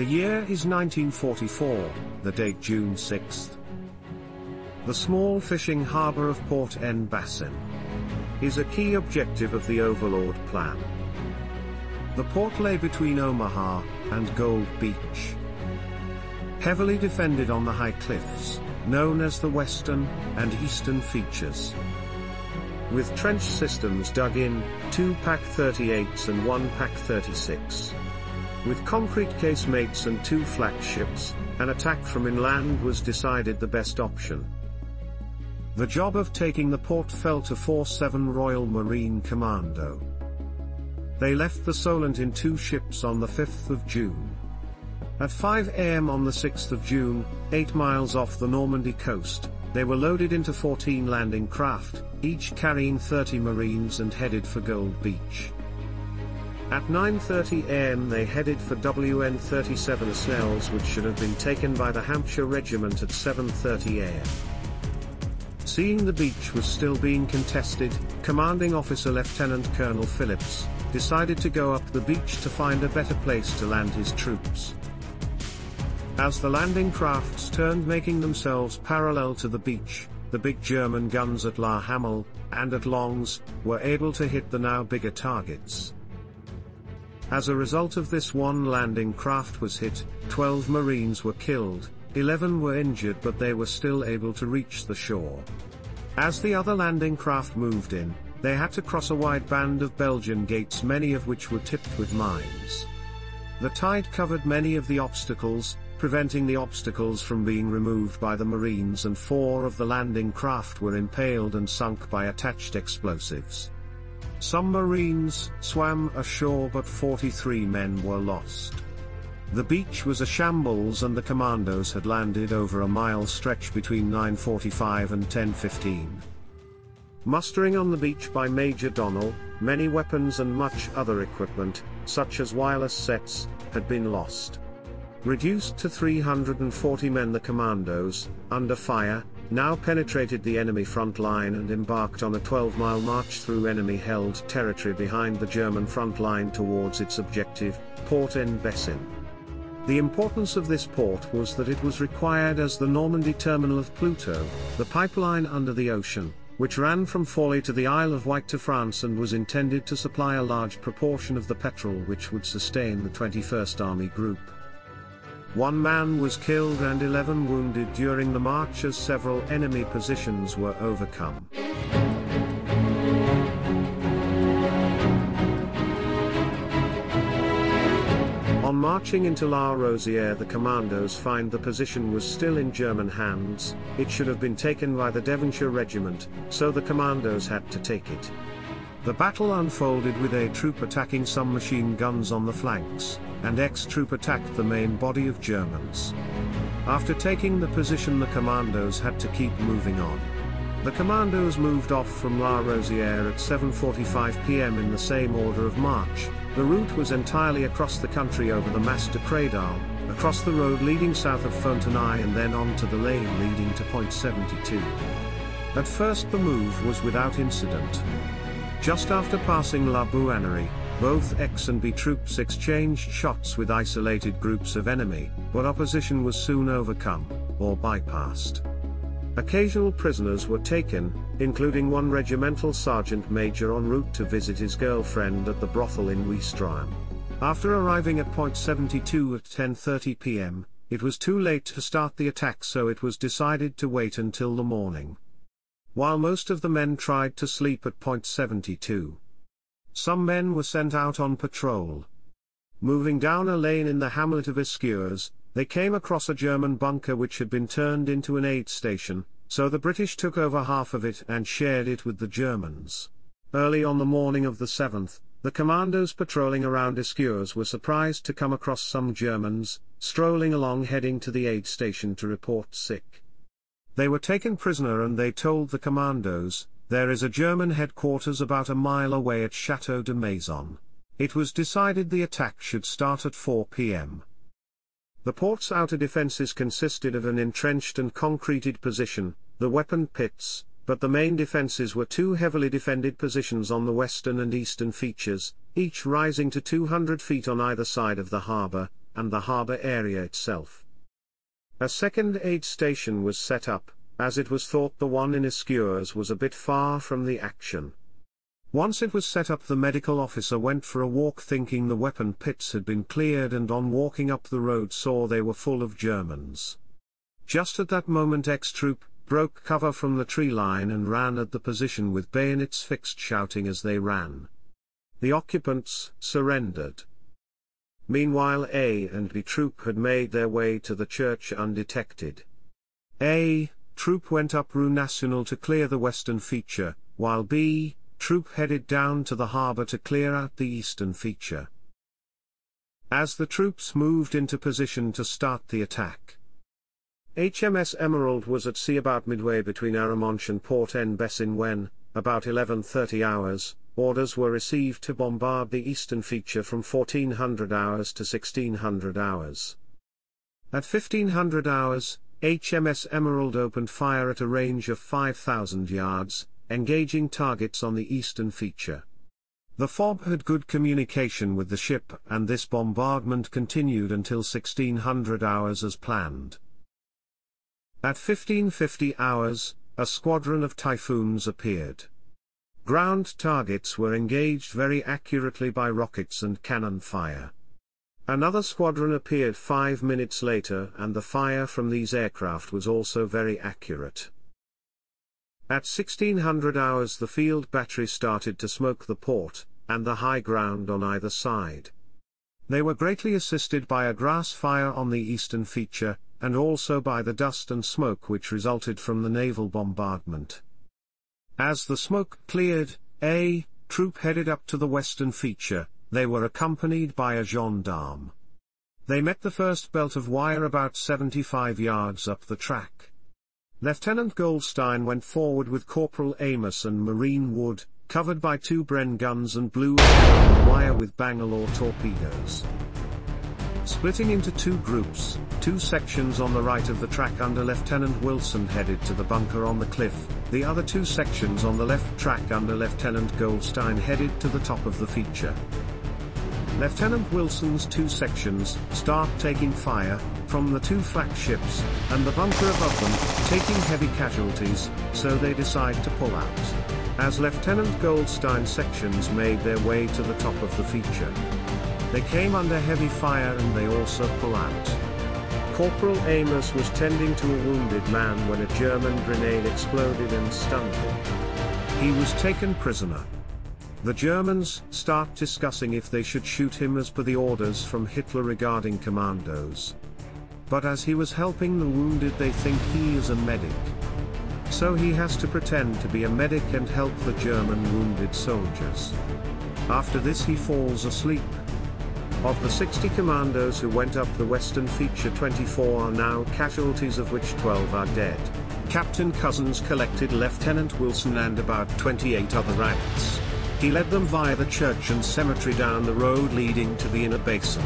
The year is 1944, the date June 6th. The small fishing harbour of Port en Bassin is a key objective of the Overlord Plan. The port lay between Omaha and Gold Beach. Heavily defended on the high cliffs, known as the western and eastern features. With trench systems dug in, two Pak 38s and one Pak 36. With concrete casemates and two flak ships, an attack from inland was decided the best option. The job of taking the port fell to 4-7 Royal Marine Commando. They left the Solent in two ships on the 5th of June. At 5 am on the 6th of June, 8 miles off the Normandy coast, they were loaded into 14 landing craft, each carrying 30 Marines and headed for Gold Beach. At 9.30 am they headed for WN-37 Asnelles which should have been taken by the Hampshire Regiment at 7.30 am. Seeing the beach was still being contested, Commanding Officer Lieutenant Colonel Phillips, decided to go up the beach to find a better place to land his troops. As the landing crafts turned making themselves parallel to the beach, the big German guns at La Hamel, and at Longues, were able to hit the now bigger targets. As a result of this one landing craft was hit, 12 Marines were killed, 11 were injured but they were still able to reach the shore. As the other landing craft moved in, they had to cross a wide band of Belgian gates many of which were tipped with mines. The tide covered many of the obstacles, preventing the obstacles from being removed by the Marines and four of the landing craft were impaled and sunk by attached explosives. Some Marines swam ashore but 43 men were lost. The beach was a shambles and the commandos had landed over a mile stretch between 9.45 and 10.15. Mustering on the beach by Major Donnell, many weapons and much other equipment, such as wireless sets, had been lost. Reduced to 340 men the commandos, under fire, now penetrated the enemy front line and embarked on a 12-mile march through enemy-held territory behind the German front line towards its objective, Port en Bessin. The importance of this port was that it was required as the Normandy terminal of Pluto, the pipeline under the ocean, which ran from Fawley to the Isle of Wight to France and was intended to supply a large proportion of the petrol which would sustain the 21st Army Group. One man was killed and 11 wounded during the march as several enemy positions were overcome. On marching into La Rosière the commandos find the position was still in German hands, it should have been taken by the Devonshire Regiment, so the commandos had to take it. The battle unfolded with A troop attacking some machine guns on the flanks, and X troop attacked the main body of Germans. After taking the position the commandos had to keep moving on. The commandos moved off from La Rosière at 7.45 pm in the same order of march, the route was entirely across the country over the Mas de Crédal, across the road leading south of Fontenay and then on to the lane leading to point 72. At first the move was without incident. Just after passing La Bouannerie, both X and B troops exchanged shots with isolated groups of enemy, but opposition was soon overcome, or bypassed. Occasional prisoners were taken, including one regimental sergeant major en route to visit his girlfriend at the brothel in Ouistreham. After arriving at point 72 at 10.30 pm, it was too late to start the attack so it was decided to wait until the morning while most of the men tried to sleep at point 72. Some men were sent out on patrol. Moving down a lane in the hamlet of Escures, they came across a German bunker which had been turned into an aid station, so the British took over half of it and shared it with the Germans. Early on the morning of the 7th, the commandos patrolling around Escures were surprised to come across some Germans, strolling along heading to the aid station to report sick. They were taken prisoner and they told the commandos, there is a German headquarters about a mile away at Chateau de Maison. It was decided the attack should start at 4 p.m. The port's outer defenses consisted of an entrenched and concreted position, the weapon pits, but the main defenses were two heavily defended positions on the western and eastern features, each rising to 200 feet on either side of the harbor, and the harbour area itself. A second aid station was set up, as it was thought the one in Escures was a bit far from the action. Once it was set up the medical officer went for a walk thinking the weapon pits had been cleared and on walking up the road saw they were full of Germans. Just at that moment X-Troop broke cover from the tree line and ran at the position with bayonets fixed shouting as they ran. The occupants surrendered. Meanwhile A and B Troop had made their way to the church undetected. A Troop went up Rue Nationale to clear the western feature, while B Troop headed down to the harbour to clear out the eastern feature. As the troops moved into position to start the attack, HMS Emerald was at sea about midway between Arromanches and Port en Bessin when, about 11.30 hours, orders were received to bombard the eastern feature from 1400 hours to 1600 hours. At 1500 hours, HMS Emerald opened fire at a range of 5,000 yards, engaging targets on the eastern feature. The FOB had good communication with the ship and this bombardment continued until 1600 hours as planned. At 1550 hours, a squadron of Typhoons appeared. Ground targets were engaged very accurately by rockets and cannon fire. Another squadron appeared five minutes later and the fire from these aircraft was also very accurate. At 1600 hours the field battery started to smoke the port, and the high ground on either side. They were greatly assisted by a grass fire on the eastern feature, and also by the dust and smoke which resulted from the naval bombardment. As the smoke cleared, a troop headed up to the western feature, they were accompanied by a gendarme. They met the first belt of wire about 75 yards up the track. Lieutenant Goldstein went forward with Corporal Amos and Marine Wood, covered by two Bren guns and blew wire with Bangalore torpedoes. Splitting into two groups, two sections on the right of the track under Lieutenant Wilson headed to the bunker on the cliff, the other two sections on the left track under Lieutenant Goldstein headed to the top of the feature. Lieutenant Wilson's two sections start taking fire from the two flak ships and the bunker above them, taking heavy casualties, so they decide to pull out. As Lieutenant Goldstein's sections made their way to the top of the feature, they came under heavy fire and they also pull out. Corporal Amos was tending to a wounded man when a German grenade exploded and stunned him. He was taken prisoner. The Germans start discussing if they should shoot him as per the orders from Hitler regarding commandos. But as he was helping the wounded they think he is a medic. So he has to pretend to be a medic and help the German wounded soldiers. After this he falls asleep, of the 60 commandos who went up the western feature 24 are now casualties of which 12 are dead. Captain Cousins collected Lieutenant Wilson and about 28 other ranks. He led them via the church and cemetery down the road leading to the inner basin.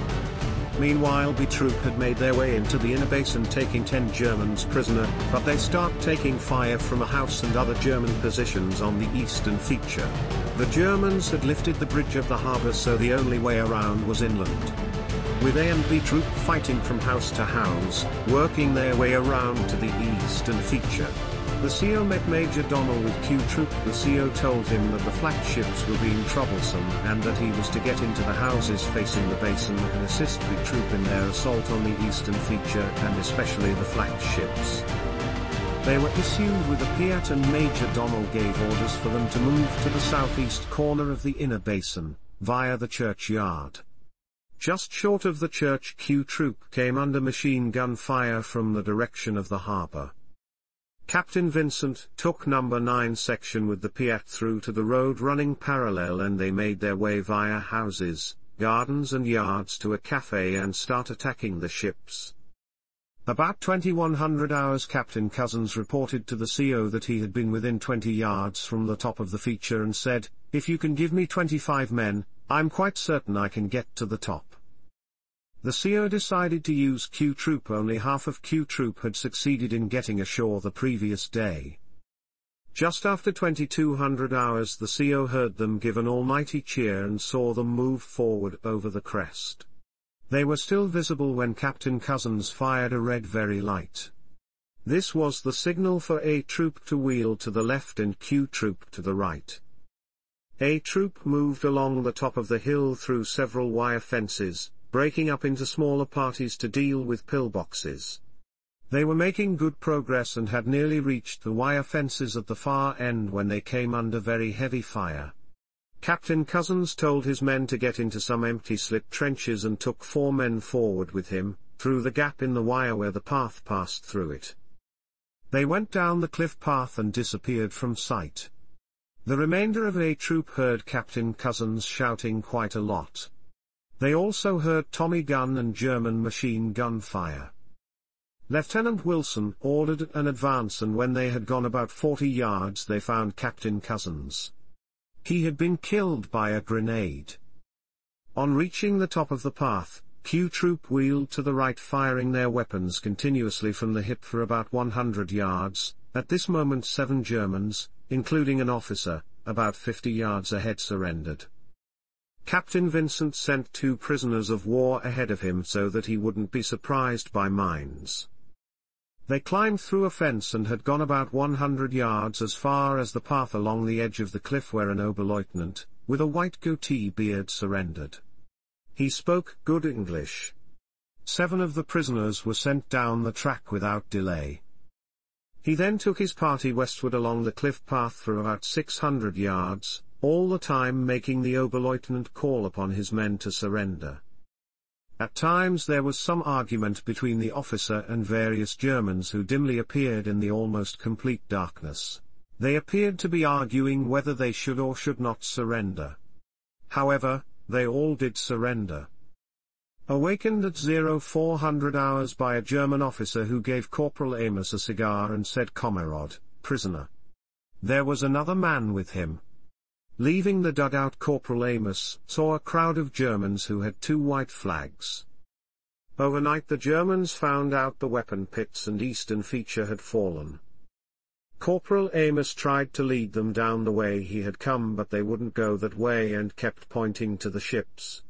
Meanwhile B Troop had made their way into the inner basin taking 10 Germans prisoner, but they start taking fire from a house and other German positions on the eastern feature. The Germans had lifted the bridge of the harbour so the only way around was inland. With A and B Troop fighting from house to house, working their way around to the eastern feature. The CO met Major Donnell with Q Troop. The CO told him that the flak ships were being troublesome and that he was to get into the houses facing the basin and assist B Troop in their assault on the eastern feature and especially the flak ships. They were issued with a Piat and Major Donnell gave orders for them to move to the southeast corner of the inner basin, via the churchyard. Just short of the church Q Troop came under machine gun fire from the direction of the harbour. Captain Vincent took number 9 section with the Piat through to the road running parallel and they made their way via houses, gardens and yards to a cafe and start attacking the ships. About 2100 hours Captain Cousins reported to the CO that he had been within 20 yards from the top of the feature and said, if you can give me 25 men, I'm quite certain I can get to the top. The CO decided to use Q Troop only half of Q Troop had succeeded in getting ashore the previous day. Just after 2200 hours the CO heard them give an almighty cheer and saw them move forward over the crest. They were still visible when Captain Cousins fired a red very light. This was the signal for A Troop to wheel to the left and Q Troop to the right. A Troop moved along the top of the hill through several wire fences, breaking up into smaller parties to deal with pillboxes. They were making good progress and had nearly reached the wire fences at the far end when they came under very heavy fire. Captain Cousins told his men to get into some empty slit trenches and took four men forward with him, through the gap in the wire where the path passed through it. They went down the cliff path and disappeared from sight. The remainder of A Troop heard Captain Cousins shouting quite a lot. They also heard Tommy gun and German machine gun fire. Lieutenant Wilson ordered an advance and when they had gone about 40 yards they found Captain Cousins. He had been killed by a grenade. On reaching the top of the path, Q Troop wheeled to the right firing their weapons continuously from the hip for about 100 yards, at this moment seven Germans, including an officer, about 50 yards ahead surrendered. Captain Vincent sent two prisoners of war ahead of him so that he wouldn't be surprised by mines. They climbed through a fence and had gone about 100 yards as far as the path along the edge of the cliff where an Oberleutnant, with a white goatee beard surrendered. He spoke good English. Seven of the prisoners were sent down the track without delay. He then took his party westward along the cliff path for about 600 yards, all the time making the Oberleutnant call upon his men to surrender. At times there was some argument between the officer and various Germans who dimly appeared in the almost complete darkness. They appeared to be arguing whether they should or should not surrender. However, they all did surrender. Awakened at 0400 hours by a German officer who gave Corporal Amos a cigar and said Comrade, prisoner. There was another man with him, Leaving the dugout Corporal Amos saw a crowd of Germans who had two white flags. Overnight the Germans found out the weapon pits and eastern feature had fallen. Corporal Amos tried to lead them down the way he had come but they wouldn't go that way and kept pointing to the ships.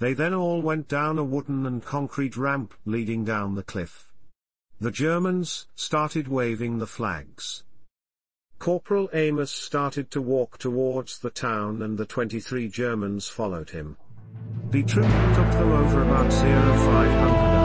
They then all went down a wooden and concrete ramp leading down the cliff. The Germans started waving the flags. Corporal Amos started to walk towards the town and the 23 Germans followed him. The troop took them over about 0500